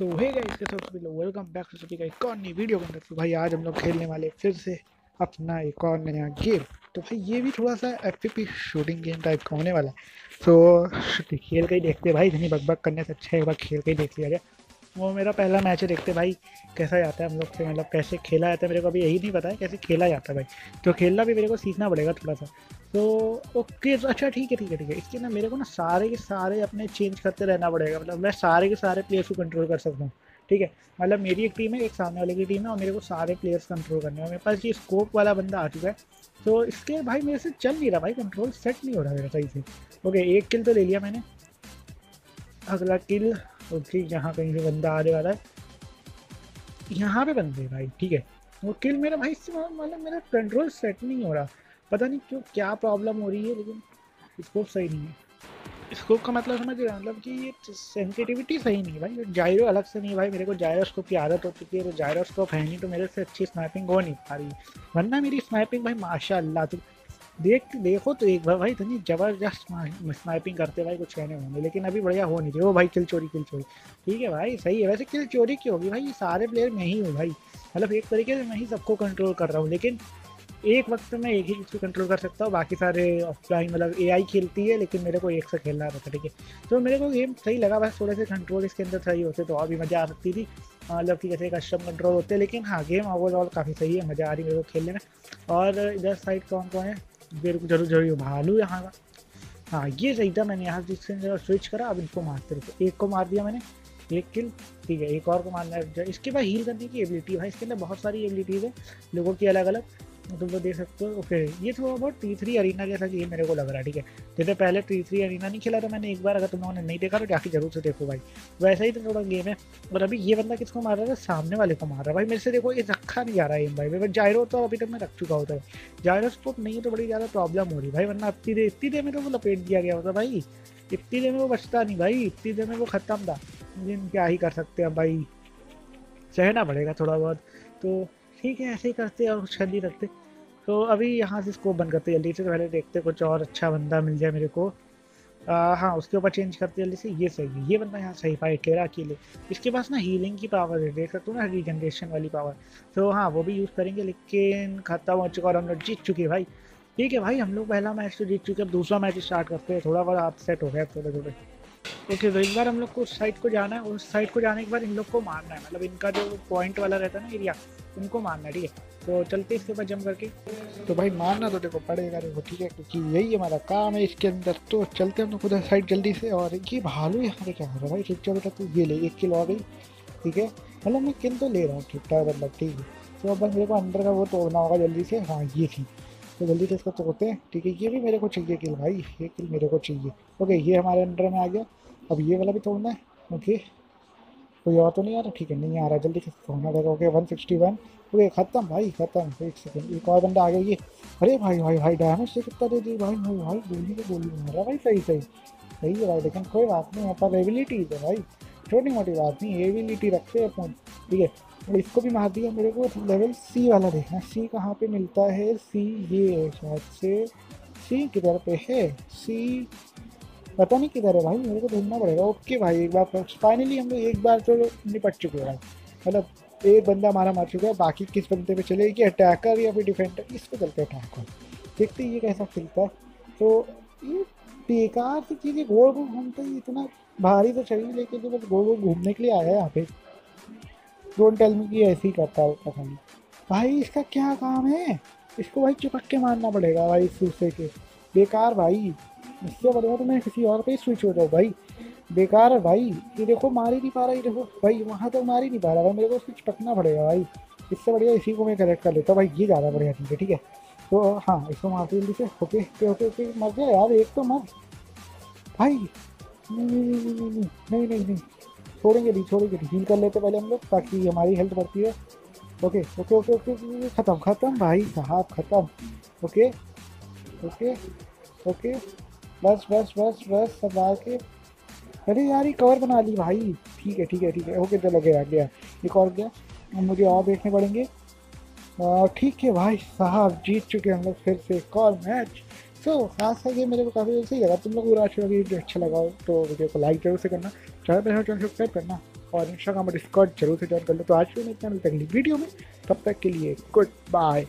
सो hey guys के सब सभी लोग वेलकम बैक टू सभी का एक और नई वीडियो के अंदर। तो भाई, आज हम लोग खेलने वाले फिर से अपना एक और नया गेम तो भाई, ये भी थोड़ा सा एफ़ शूटिंग गेम टाइप का होने वाला है। तो खेल के ही देखते भाई इतनी बकबक करने से अच्छा है, एक बार खेल के ही देख लिया जाए। वो मेरा पहला मैच है, देखते भाई कैसा जाता है हम लोग से मतलब कैसे खेला जाता है, मेरे को अभी यही नहीं पता है कैसे खेला जाता है भाई। तो खेलना भी मेरे को सीखना पड़ेगा थोड़ा सा। तो ओके तो अच्छा ठीक है ठीक है ठीक है। इसके ना मेरे को ना सारे के सारे अपने चेंज करते रहना पड़ेगा मतलब मैं सारे के सारे प्लेयर्स को कंट्रोल कर सकता हूँ, ठीक है। मतलब मेरी एक टीम है, एक सामने वाले की टीम है और मेरे को सारे प्लेयर्स कंट्रोल करने हैं। मेरे पास ये स्कोप वाला बंदा आ चुका है। तो इसके भाई मेरे से चल नहीं रहा भाई कंट्रोल सेट नहीं हो रहा मेरा सही से। ओके एक किल तो ले लिया मैंने। अगला किल ओके यहाँ कहीं से बंदा आने वाला है। यहाँ पे बंदे भाई, ठीक है। वो किल मेरा भाई मतलब मेरा कंट्रोल सेट नहीं हो रहा। पता नहीं क्यों, क्या प्रॉब्लम हो रही है, लेकिन स्कोप सही नहीं है। स्कोप का मतलब समझ रहे मतलब कि ये सेंसिटिविटी सही नहीं है भाई। जायरो अलग से नहीं भाई। मेरे को जायरोस्कोप की आदत हो चुकी है तो जायरोस्कोप है नहीं तो मेरे से अच्छी स्नाइपिंग हो नहीं पा रही। वरना मेरी स्नाइपिंग भाई माशाल्लाह तो देख, देखो तो एक बार भाई, इतनी ज़बरदस्त स्नाइपिंग करते भाई, कुछ कहने होंगे लेकिन अभी बढ़िया हो नहीं रही। वो भाई, किल चोरी किल चोरी। ठीक है भाई, सही है। वैसे किल चोरी की होगी भाई? ये सारे प्लेयर मैं ही हूँ भाई। मतलब एक तरीके से मैं ही सबको कंट्रोल कर रहा हूँ। लेकिन एक वक्त में एक ही चीज़ को कंट्रोल कर सकता हूँ। बाकी सारे ऑफलाइन मतलब एआई खेलती है, लेकिन मेरे को एक से खेलना रहता है, ठीक है। तो मेरे को गेम सही लगा, बस थोड़े से कंट्रोल इसके अंदर सही होते तो और भी मज़ा आ सकती थी। मतलब कि जैसे कस्टम कंट्रोल होते, लेकिन हाँ गेम ओवरऑल काफ़ी सही है, मज़ा आ रही है मेरे को खेलने में। और इधर साइड कौन कौन है? मेरे को ज़रूर ज़रूर भालू यहाँ का। हाँ ये सही था, मैंने यहाँ से स्विच करा, अब इनको मारते रहे। एक को मार दिया मैंने, एक किल ठीक है, एक और को मारना है। इसके बाद हील करने की एबिलिटी है इसके अंदर बहुत सारी एबिलिटीज़ है, लोगों की अलग अलग तुम लोग देख सकते हो। ओके ये थोड़ा बहुत टी थ्री अरीना जैसा गेम मेरे को लग रहा है, ठीक है? जैसे पहले टी थ्री अरीना नहीं खेला था मैंने, एक बार अगर तुम लोगों ने नहीं देखा तो जाके ज़रूर से देखो भाई। वैसा ही तो थोड़ा गेम है। और अभी ये बंदा किसको मार रहा था? सामने वाले को मार रहा भाई मेरे से देखो, ये रखा नहीं जा रहा है भाई। भाई जायरो तो अभी तक मैं रख चुका होता। है जायरो स्पोर्ट नहीं तो बड़ी ज़्यादा प्रॉब्लम हो रही भाई। वरना इतनी देर इतनी देर में तो वो लपेट दिया गया होता भाई। इतनी देर में वो बचता नहीं भाई। इतनी देर में वो ख़त्म था। लेकिन क्या ही कर सकते हैं भाई। सहना पड़ेगा थोड़ा बहुत। तो ठीक है, ऐसे ही करते और कुछ नहीं रखते तो अभी यहाँ से इसको बंद करते जल्दी से तो पहले देखते कुछ और अच्छा बंदा मिल जाए मेरे को। हाँ उसके ऊपर चेंज करते जल्दी से, ये सही है, ये बंदा यहाँ सही फाइट ले रहा अकेले। इसके पास ना हीलिंग की पावर है, देख सकते हो ना रीजनरेशन वाली पावर तो हाँ वो भी यूज़ करेंगे, लेकिन खत्म हो चुका और हम लोग जीत चुके भाई। ठीक है भाई, हम लोग पहला मैच तो जीत चुके अब दूसरा मैच स्टार्ट करते हैं, थोड़ा बहुत हाथ सेट हो गया थोड़े थोड़े ओके तो इस बार हम लोग को उस साइड को जाना है, उस साइड को जाने के बाद इन लोग को मारना है। मतलब इनका जो पॉइंट वाला रहता है ना एरिया उनको मारना है, ठीक है? तो चलते इसके बाद जम करके। तो भाई मारना तो देखो पड़ेगा, देखो, ठीक है? क्योंकि यही हमारा काम है इसके अंदर। तो चलते हम लोग उधर साइड जल्दी से। और ये भालू यहाँ पे क्या हो रहा है भाई? ठीक, चलो बेटा तू ये ले, एक किलो आ गई, ठीक है? मतलब मैं किन तो ले रहा हूँ, ठीक ठाक मतलब ठीक है? तो अब बस मेरे को अंदर का वो तोड़ना होगा जल्दी से। हाँ ये थी। तो जल्दी से इसको तोड़ते हैं, ठीक है? ये भी मेरे को चाहिए किल, भाई। ये किल मेरे को चाहिए। ओके, ये हमारे अंडर में आ गया। अब ये वाला भी तोड़ना है? ओके। कोई और तो नहीं आ रहा ठीक है, नहीं आ रहा जल्दी से देगा okay, one sixty one. Okay, ख़त्म भाई, ख़त्म। एक सेकंड, एक और बंदा आ गया ये। अरे भाई भाई भाई डैमेज से कितना दे दी भाई? भाई भाई, गोली को गोली मार रहा भाई। सही सही। सही है भाई, लेकिन कोई बात नहीं यहाँ पर एबिलिटीज़ है भाई। छोटी मोटी बात नहीं एबिलिटी रखते हैं अपन। ठीक है, और इसको भी मार दिया मेरे को। लेवल सी वाला देखना सी कहाँ पे मिलता है? सी ये शायद से। सी किधर पे है? सी पता नहीं किधर है भाई, मेरे को ढूंढना पड़ेगा। ओके भाई, एक बार फाइनली हम लोग एक बार तो निपट चुके हैं मतलब एक बंदा हमारा मार चुका है, बाकी किस बंदे पे चले कि अटैकर या फिर डिफेंडर इस पे चलते अटैकर देखते ये कैसा खेलता है तो ये बेकार सी चीज़ें, गोल गोल घूमते ही, इतना भारी तो चाहिए, लेकिन तो बस गोल गोल घूमने के लिए आया है यहाँ पे। डोंट टेल मी कि ऐसे ही करता है, पता नहीं। भाई, इसका क्या काम है? इसको भाई चिपक के मारना पड़ेगा भाई इस दूसरे के। बेकार भाई। इससे बढ़िया तो मैं किसी और पे स्विच हो जाऊँ। भाई, बेकार है भाई। ये देखो, मार ही नहीं पा रहा, ये देखो। भाई, वहाँ तक मार ही नहीं पा रहा। भाई, मेरे को स्विच पकना पड़ेगा भाई। इससे बढ़िया इसी को मैं करेक्ट कर लेता हूँ। भाई, ये ज़्यादा बढ़िया चीज़ है, ठीक है? तो हाँ इसको मारते जल्दी से। Okay okay okay okay. मर गया यार, एक तो मर। भाई, नहीं नहीं नहीं नहीं नहीं नहीं नहीं छोड़ेंगे नहीं छोड़ेंगे नहीं। हील कर लेते पहले हम लोग, ताकि हमारी हेल्थ बढ़ती है ओके ओके ओके ओके। ख़त्म ख़त्म भाई साहब, ख़त्म। Okay okay okay. बस बस बस बस आ के अरे यार ये कवर बना ली भाई। ठीक है ठीक है ठीक है। ओके, चलो, गया गया। एक और गया। अब मुझे और देखने पड़ेंगे। ठीक है भाई, साहब जीत चुके हम लोग फिर से एक और मैच सो खास है ये मेरे को काफ़ी सही लगा। तुम लोग पूरा अच्छा वीडियो अच्छा लगा तो वीडियो को लाइक ज़रूर से करना। चैनल पर सब्सक्राइब करना। और इंस्टाग्राम और डिस्कॉर्ड ज़रूर से ज्वाइन कर लो। तो आज इतना मिलता अगली वीडियो में। तब तक के लिए गुड बाय